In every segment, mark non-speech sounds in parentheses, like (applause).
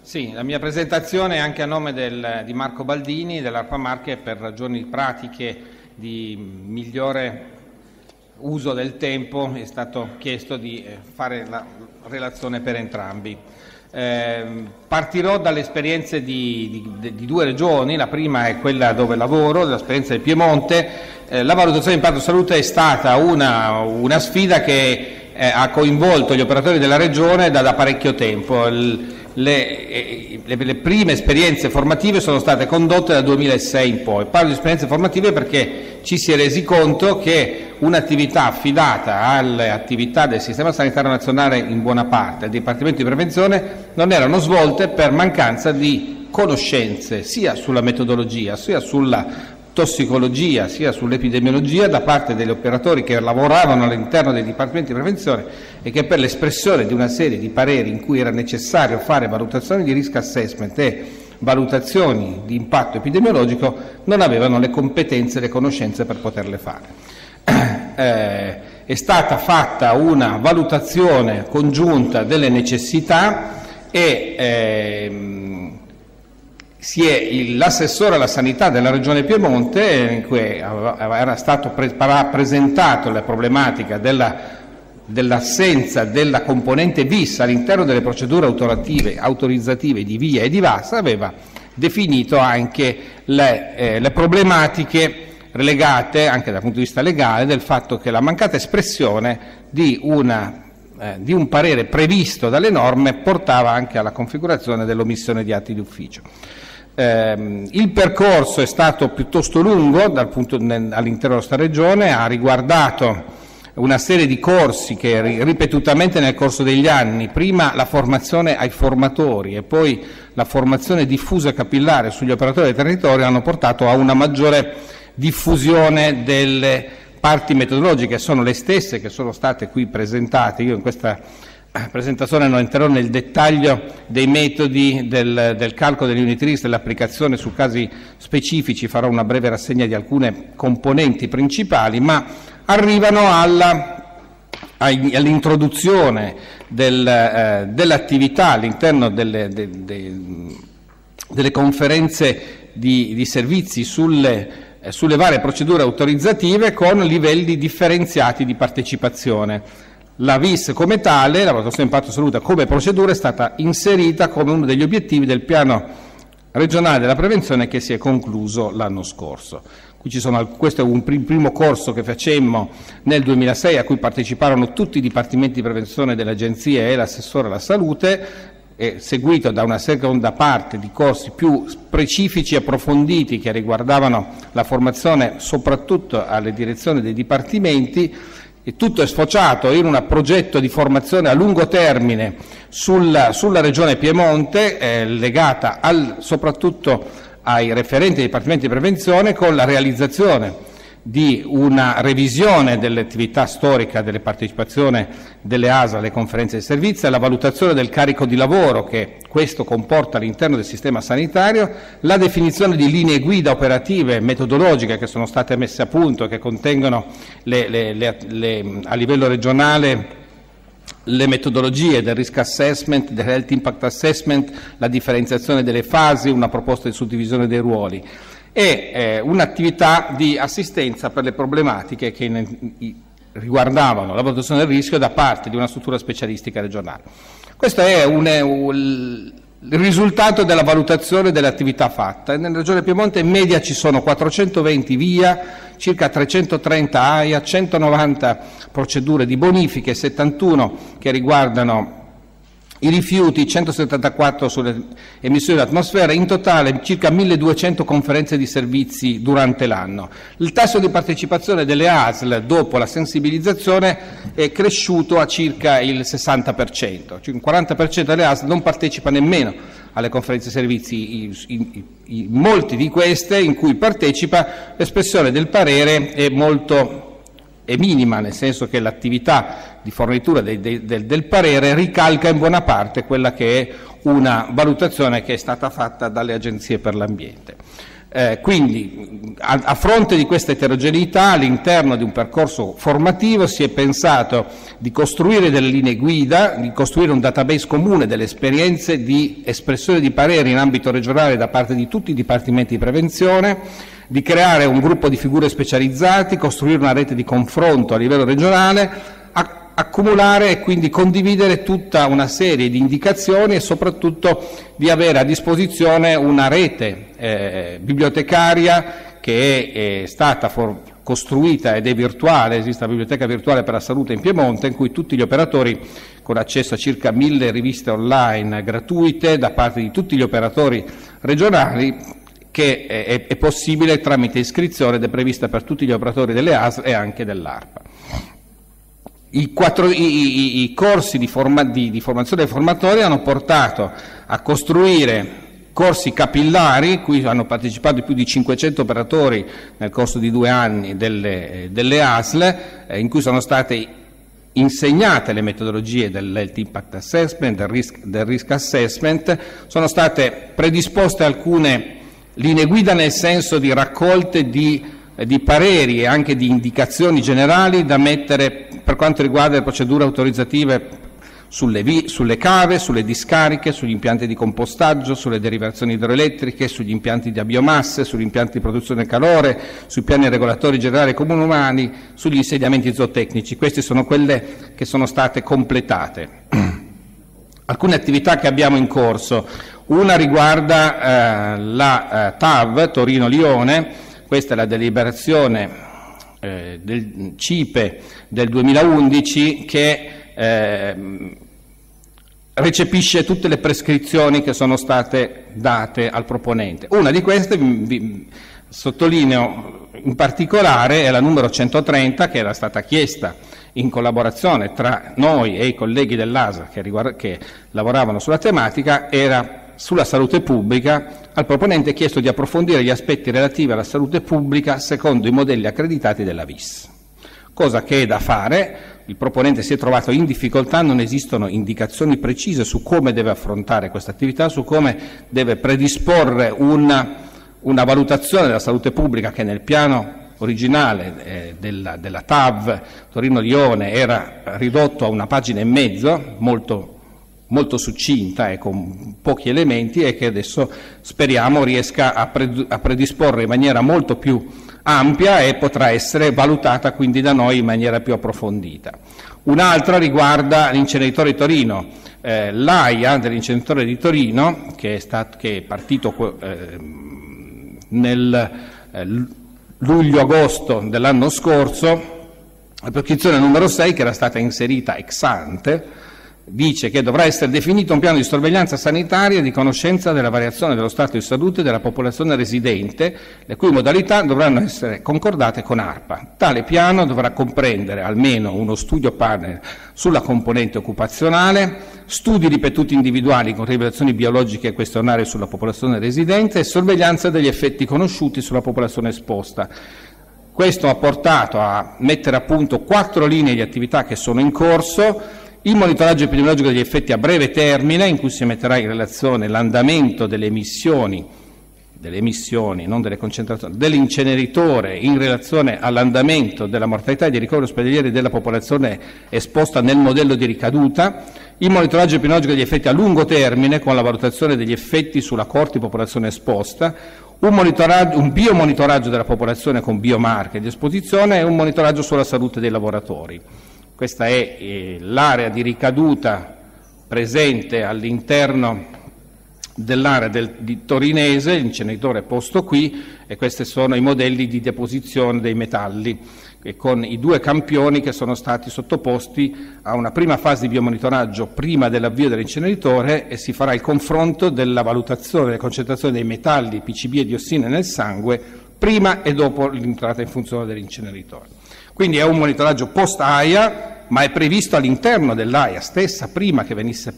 Sì, la mia presentazione è anche a nome del, di Marco Baldini dell'Arpa Marche per ragioni pratiche di migliore uso del tempo è stato chiesto di eh, fare la relazione per entrambi. Eh, partirò dalle esperienze di, di, di, due regioni, la prima è quella dove lavoro, l'esperienza del Piemonte. Eh, la valutazione di impatto salute è stata una, una sfida che eh, ha coinvolto gli operatori della regione da, da parecchio tempo. Il, le, le, le, prime esperienze formative sono state condotte dal 2006 in poi. Parlo di esperienze formative perché ci si è resi conto che un'attività affidata alle attività del Sistema Sanitario Nazionale in buona parte, al Dipartimento di Prevenzione, non erano svolte per mancanza di conoscenze sia sulla metodologia sia sulla tossicologia sia sull'epidemiologia da parte degli operatori che lavoravano all'interno dei dipartimenti di prevenzione e che per l'espressione di una serie di pareri in cui era necessario fare valutazioni di risk assessment e valutazioni di impatto epidemiologico non avevano le competenze e le conoscenze per poterle fare. (clears throat) Eh, è stata fatta una valutazione congiunta delle necessità e eh, l'assessore alla sanità della regione Piemonte, in cui era stato pre- presentato la problematica della, dell'assenza della componente VIS all'interno delle procedure autorizzative di VIA e di VAS, aveva definito anche le, eh, le problematiche relegate, anche dal punto di vista legale, del fatto che la mancata espressione di una eh, di un parere previsto dalle norme portava anche alla configurazione dell'omissione di atti d'ufficio. Eh, il percorso è stato piuttosto lungo punto, nel, all'interno della nostra regione, ha riguardato una serie di corsi che ripetutamente nel corso degli anni, prima la formazione ai formatori e poi la formazione diffusa capillare sugli operatori del territorio hanno portato a una maggiore diffusione delle parti metodologiche, sono le stesse che sono state qui presentate. Io in questa presentazione non entrerò nel dettaglio dei metodi del, del calcolo degli unit risk, dell'applicazione su casi specifici, farò una breve rassegna di alcune componenti principali, ma arrivano alla, all'introduzione del, eh, dell'attività all'interno delle, de, de, delle conferenze di, di servizi sulle, eh, sulle varie procedure autorizzative con livelli differenziati di partecipazione. La VIS come tale, la valutazione di impatto salute come procedura, è stata inserita come uno degli obiettivi del piano regionale della prevenzione che si è concluso l'anno scorso. Sono, questo è un primo corso che facemmo nel 2006 a cui parteciparono tutti i dipartimenti di prevenzione delle agenzie e l'assessore alla salute, seguito da una seconda parte di corsi più specifici e approfonditi che riguardavano la formazione soprattutto alle direzioni dei dipartimenti e tutto è sfociato in un progetto di formazione a lungo termine sulla, sulla regione Piemonte, eh, legata al, soprattutto ai referenti dei dipartimenti di prevenzione, con la realizzazione di una revisione dell'attività storica delle partecipazioni delle ASA alle conferenze di servizio la valutazione del carico di lavoro che questo comporta all'interno del sistema sanitario, la definizione di linee guida operative e metodologiche che sono state messe a punto e che contengono le, le, le, a livello regionale le metodologie del risk assessment, del health impact assessment, la differenziazione delle fasi, una proposta di suddivisione dei ruoli e eh, un'attività di assistenza per le problematiche che in, riguardavano la valutazione del rischio da parte di una struttura specialistica regionale. Questo è un, un, il risultato della valutazione delle attività fatte. Nella Regione Piemonte in media ci sono 420 via, circa 330 AIA, 190 procedure di bonifiche, 71 che riguardano i rifiuti, 174 sulle emissioni dell'atmosfera, in totale circa 1200 conferenze di servizi durante l'anno. Il tasso di partecipazione delle ASL dopo la sensibilizzazione è cresciuto a circa il 60%, cioè il 40% delle ASL non partecipa nemmeno alle conferenze di servizi, in, in, in molti di queste in cui partecipa l'espressione del parere è molto è minima, nel senso che l'attività di fornitura dei, dei, del, del, parere ricalca in buona parte quella che è una valutazione che è stata fatta dalle agenzie per l'ambiente. Eh, quindi a, a, fronte di questa eterogeneità all'interno di un percorso formativo si è pensato di costruire delle linee guida, di costruire un database comune delle esperienze di espressione di pareri in ambito regionale da parte di tutti i dipartimenti di prevenzione, di creare un gruppo di figure specializzate, costruire una rete di confronto a livello regionale, accumulare e quindi condividere tutta una serie di indicazioni e soprattutto di avere a disposizione una rete eh, bibliotecaria che è, è stata costruita ed è virtuale, esiste la biblioteca virtuale per la salute in Piemonte in cui tutti gli operatori con accesso a circa mille riviste online gratuite da parte di tutti gli operatori regionali che è, è possibile tramite iscrizione ed è prevista per tutti gli operatori delle ASL e anche dell'ARPA. I, quattro, i, i, i corsi di, forma, di, di formazione dei formatori hanno portato a costruire corsi capillari, qui hanno partecipato più di 500 operatori nel corso di due anni delle, delle ASL, eh, in cui sono state insegnate le metodologie dell'Health Impact Assessment, del risk, del risk Assessment, sono state predisposte alcune linee guida nel senso di raccolte di di pareri e anche di indicazioni generali da mettere per quanto riguarda le procedure autorizzative sulle, vi- sulle cave, sulle discariche, sugli impianti di compostaggio, sulle derivazioni idroelettriche, sugli impianti di biomasse, sugli impianti di produzione calore, sui piani regolatori generali comuni umani, sugli insediamenti zootecnici. Queste sono quelle che sono state completate. (clears throat) Alcune attività che abbiamo in corso. Una riguarda eh, la eh, TAV Torino-Lione, questa è la deliberazione eh, del CIPE del 2011 che eh, recepisce tutte le prescrizioni che sono state date al proponente. Una di queste, vi, vi sottolineo in particolare, è la numero 130 che era stata chiesta in collaborazione tra noi e i colleghi dell'ASA che, che lavoravano sulla tematica, era sulla salute pubblica, al proponente è chiesto di approfondire gli aspetti relativi alla salute pubblica secondo i modelli accreditati della VIS. Cosa che è da fare, il proponente si è trovato in difficoltà, non esistono indicazioni precise su come deve affrontare questa attività, su come deve predisporre una, una valutazione della salute pubblica che nel piano originale eh, della, della TAV Torino-Lione era ridotto a una pagina e mezzo, molto molto succinta e con pochi elementi e che adesso speriamo riesca a, predisporre in maniera molto più ampia e potrà essere valutata quindi da noi in maniera più approfondita. Un'altra riguarda l'inceneritore Torino. Eh, L'AIA dell'inceneritore di Torino, che è, stato, che è partito eh, nel eh, luglio-agosto dell'anno scorso, la prescrizione numero 6 che era stata inserita ex ante, dice che dovrà essere definito un piano di sorveglianza sanitaria di conoscenza della variazione dello stato di salute della popolazione residente, le cui modalità dovranno essere concordate con ARPA. Tale piano dovrà comprendere almeno uno studio panel sulla componente occupazionale, studi ripetuti individuali con rivelazioni biologiche e questionari sulla popolazione residente e sorveglianza degli effetti conosciuti sulla popolazione esposta. Questo ha portato a mettere a punto quattro linee di attività che sono in corso, il monitoraggio epidemiologico degli effetti a breve termine, in cui si metterà in relazione l'andamento delle emissioni, delle emissioni, non delle concentrazioni, dell'inceneritore in relazione all'andamento della mortalità e di ricovero ospedalieri della popolazione esposta nel modello di ricaduta, il monitoraggio epidemiologico degli effetti a lungo termine, con la valutazione degli effetti sulla corte di popolazione esposta, un, un biomonitoraggio della popolazione con biomarche di esposizione e un monitoraggio sulla salute dei lavoratori. Questa è eh, l'area di ricaduta presente all'interno dell'area del, di Torinese, l'inceneritore è posto qui e questi sono i modelli di deposizione dei metalli con i due campioni che sono stati sottoposti a una prima fase di biomonitoraggio prima dell'avvio dell'inceneritore e si farà il confronto della valutazione delle concentrazioni dei metalli PCB e diossine nel sangue prima e dopo l'entrata in funzione dell'inceneritore. Quindi è un monitoraggio post-AIA, ma è previsto all'interno dell'AIA stessa, prima che venisse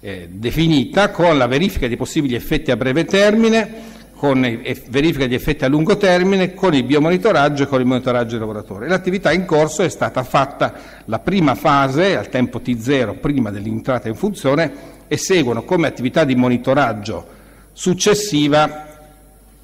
eh, definita, con la verifica dei possibili effetti a breve termine, con verifica di effetti a lungo termine, con il biomonitoraggio e con il monitoraggio dei lavoratori. L'attività in corso è stata fatta la prima fase, al tempo T0, prima dell'entrata in funzione, e seguono come attività di monitoraggio successiva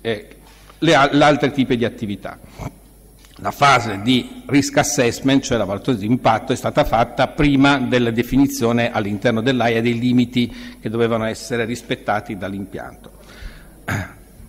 eh, le, altri tipi di attività. La fase di risk assessment, cioè la valutazione di impatto, è stata fatta prima della definizione all'interno dell'AIA dei limiti che dovevano essere rispettati dall'impianto.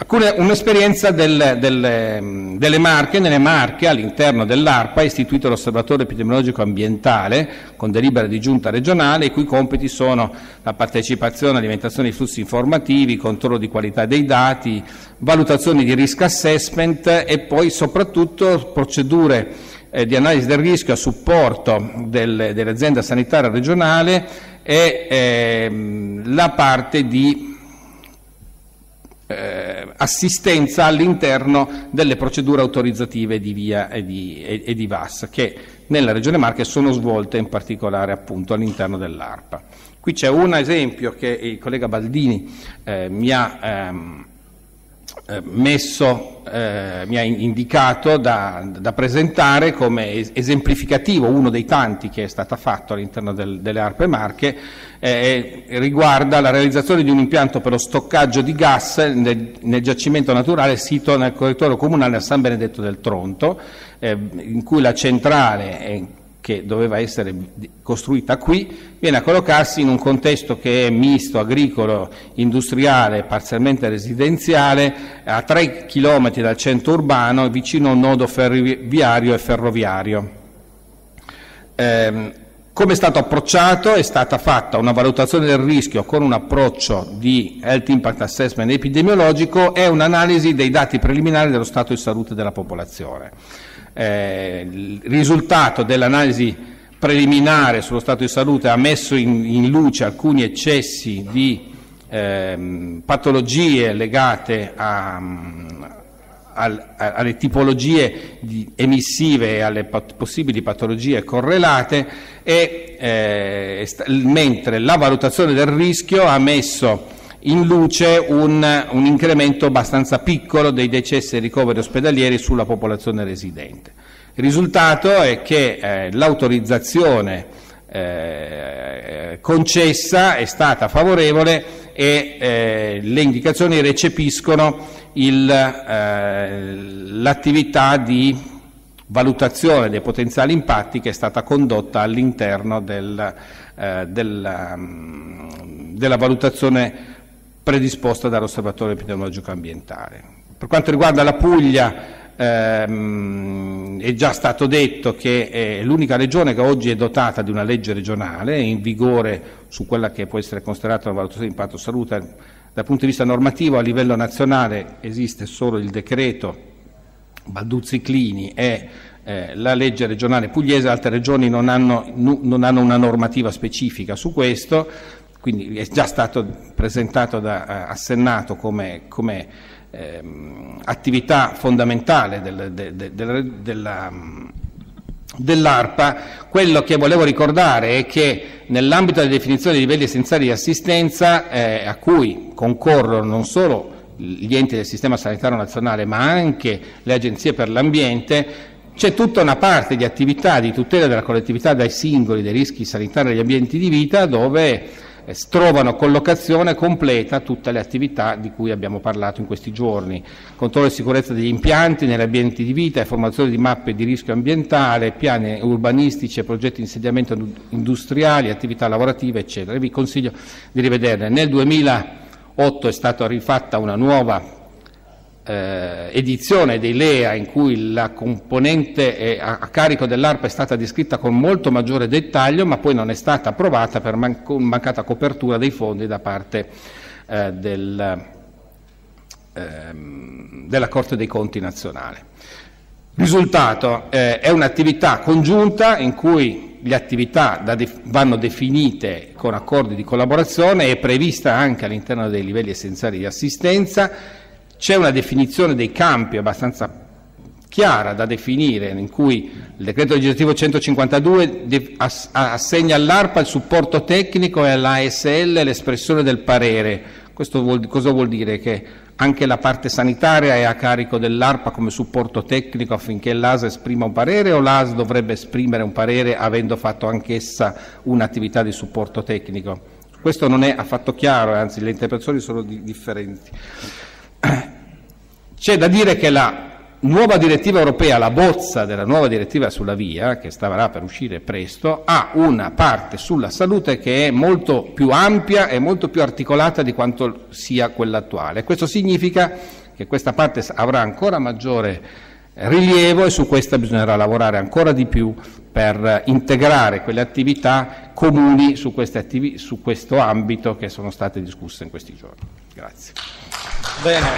Alcune, un'esperienza del, del, delle Marche, nelle Marche all'interno dell'ARPA è istituito l'Osservatorio epidemiologico ambientale con delibera di giunta regionale i cui compiti sono la partecipazione, alimentazione di flussi informativi, controllo di qualità dei dati, valutazioni di risk assessment e poi soprattutto procedure eh, di analisi del rischio a supporto del, dell'azienda sanitaria regionale e eh, la parte di eh, assistenza all'interno delle procedure autorizzative di VIA e di, e, e di, VAS che nella Regione Marche sono svolte in particolare appunto all'interno dell'ARPA. Qui c'è un esempio che il collega Baldini eh, mi ha ehm, eh, messo, eh, mi ha indicato da, da, presentare come esemplificativo, uno dei tanti che è stato fatto all'interno del, delle Arpe Marche, eh, riguarda la realizzazione di un impianto per lo stoccaggio di gas nel, nel giacimento naturale sito nel corridoio comunale a San Benedetto del Tronto, eh, in cui la centrale è che doveva essere costruita qui, viene a collocarsi in un contesto che è misto, agricolo, industriale, parzialmente residenziale, a 3 km dal centro urbano, vicino a un nodo ferroviario e ferroviario. Eh, come è stato approcciato? È stata fatta una valutazione del rischio con un approccio di Health Impact Assessment epidemiologico e un'analisi dei dati preliminari dello stato di salute della popolazione eh, il risultato dell'analisi preliminare sullo stato di salute ha messo in, in luce alcuni eccessi di eh, patologie legate a, a, alle tipologie emissive e alle pat- possibili patologie correlate e eh, st- mentre la valutazione del rischio ha messo in luce un, un incremento abbastanza piccolo dei decessi e ricoveri ospedalieri sulla popolazione residente. Il risultato è che eh, l'autorizzazione eh, concessa è stata favorevole e eh, le indicazioni recepiscono il, eh, l'attività di valutazione dei potenziali impatti che è stata condotta all'interno del, eh, del, um, della valutazione predisposta dall'Osservatorio epidemiologico ambientale. Per quanto riguarda la Puglia, ehm, è già stato detto che è l'unica regione che oggi è dotata di una legge regionale, è in vigore su quella che può essere considerata una valutazione di impatto salute. Dal punto di vista normativo a livello nazionale esiste solo il decreto Balduzzi Clini e eh, la legge regionale pugliese, altre regioni non hanno, non hanno una normativa specifica su questo, quindi è già stato presentato da, a Senato come, come ehm, attività fondamentale del, de, de, de, della, dell'ARPA, quello che volevo ricordare è che nell'ambito della definizione dei livelli essenziali di assistenza eh, a cui concorrono non solo gli enti del sistema sanitario nazionale ma anche le agenzie per l'ambiente, c'è tutta una parte di attività di tutela della collettività dai singoli, dei rischi sanitari agli ambienti di vita dove eh, trovano collocazione completa tutte le attività di cui abbiamo parlato in questi giorni, controllo e sicurezza degli impianti negli ambienti di vita, formazione di mappe di rischio ambientale, piani urbanistici e progetti di insediamento industriali, attività lavorative, eccetera. Vi consiglio di rivederle. Nel 2008 è stata rifatta una nuova eh, edizione dei LEA in cui la componente a, a, carico dell'ARPA è stata descritta con molto maggiore dettaglio, ma poi non è stata approvata per man- mancata copertura dei fondi da parte eh, del, ehm, della Corte dei Conti nazionale. Risultato eh, è un'attività congiunta in cui le attività def- vanno definite con accordi di collaborazione, è prevista anche all'interno dei livelli essenziali di assistenza c'è una definizione dei campi abbastanza chiara da definire, in cui il decreto legislativo 152 assegna all'ARPA il supporto tecnico e all'ASL l'espressione del parere. Questo vuol, cosa vuol dire? Che anche la parte sanitaria è a carico dell'ARPA come supporto tecnico affinché l'AS esprima un parere o l'AS dovrebbe esprimere un parere avendo fatto anch'essa un'attività di supporto tecnico? Questo non è affatto chiaro, anzi le interpretazioni sono di, differenti. (clears throat) C'è da dire che la nuova direttiva europea, la bozza della nuova direttiva sulla via, che starà per uscire presto, ha una parte sulla salute che è molto più ampia e molto più articolata di quanto sia quella attuale. Questo significa che questa parte avrà ancora maggiore rilievo e su questa bisognerà lavorare ancora di più per integrare quelle attività comuni su, attivi- su questo ambito che sono state discusse in questi giorni. Grazie. Bene.